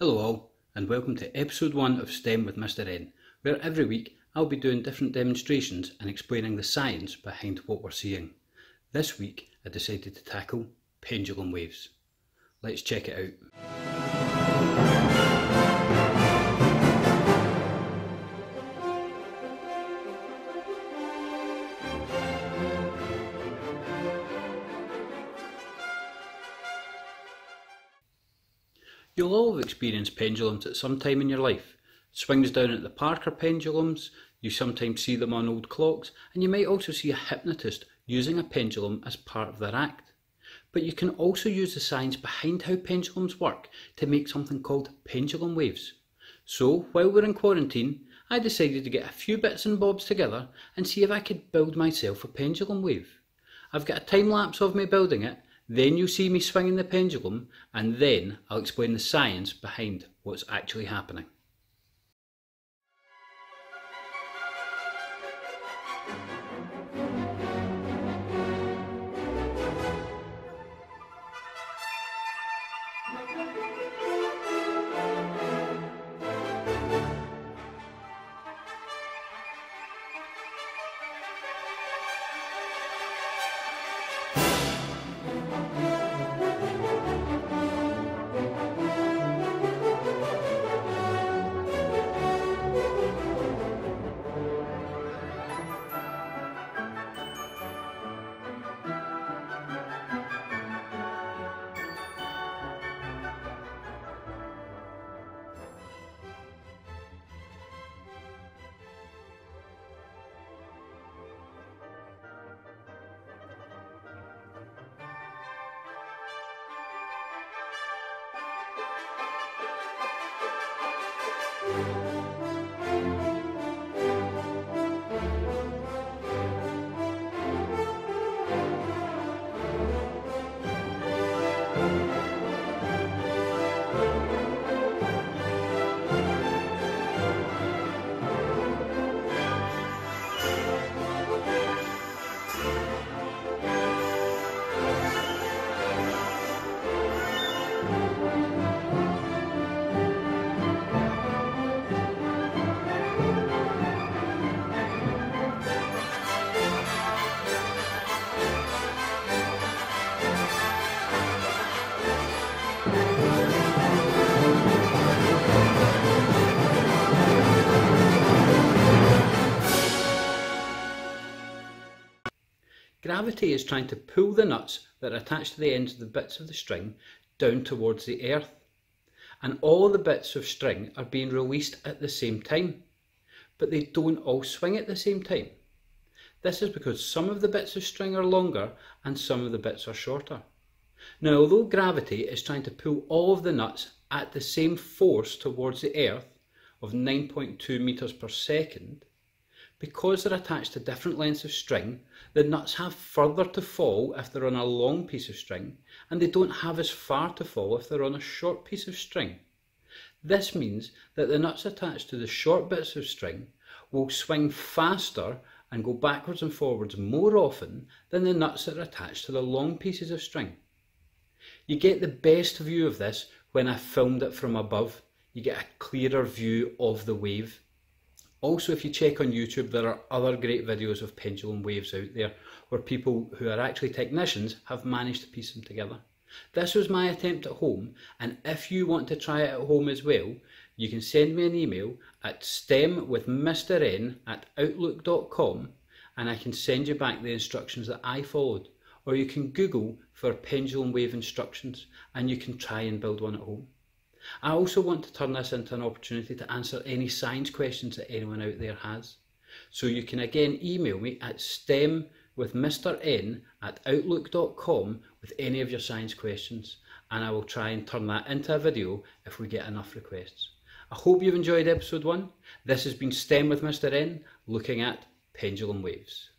Hello all, and welcome to episode 1 of STEM with Mr N, where every week I'll be doing different demonstrations and explaining the science behind what we're seeing. This week I decided to tackle pendulum waves. Let's check it out. You'll all have experienced pendulums at some time in your life. Swings down at the park are pendulums, you sometimes see them on old clocks, and you might also see a hypnotist using a pendulum as part of their act. But you can also use the science behind how pendulums work to make something called pendulum waves. So, while we're in quarantine, I decided to get a few bits and bobs together and see if I could build myself a pendulum wave. I've got a time lapse of me building it then you'll see me swinging the pendulum and then I'll explain the science behind what's actually happening. Gravity is trying to pull the nuts that are attached to the ends of the bits of the string down towards the earth. And all the bits of string are being released at the same time, but they don't all swing at the same time. This is because some of the bits of string are longer and some of the bits are shorter. Now, although gravity is trying to pull all of the nuts at the same force towards the earth of 9.2 meters per second, because they're attached to different lengths of string, the nuts have further to fall if they're on a long piece of string, and they don't have as far to fall if they're on a short piece of string. This means that the nuts attached to the short bits of string will swing faster and go backwards and forwards more often than the nuts that are attached to the long pieces of string. You get the best view of this when I filmed it from above. You get a clearer view of the wave. Also, if you check on YouTube, there are other great videos of pendulum waves out there where people who are actually technicians have managed to piece them together. This was my attempt at home, and if you want to try it at home as well, you can send me an email at stemwithmrn at outlook.com and I can send you back the instructions that I followed. Or you can Google for pendulum wave instructions and you can try and build one at home. I also want to turn this into an opportunity to answer any science questions that anyone out there has. So you can again email me at stem with Mr. N at outlook.com with any of your science questions and I will try and turn that into a video if we get enough requests. I hope you've enjoyed episode 1. This has been STEM with Mr. N looking at pendulum waves.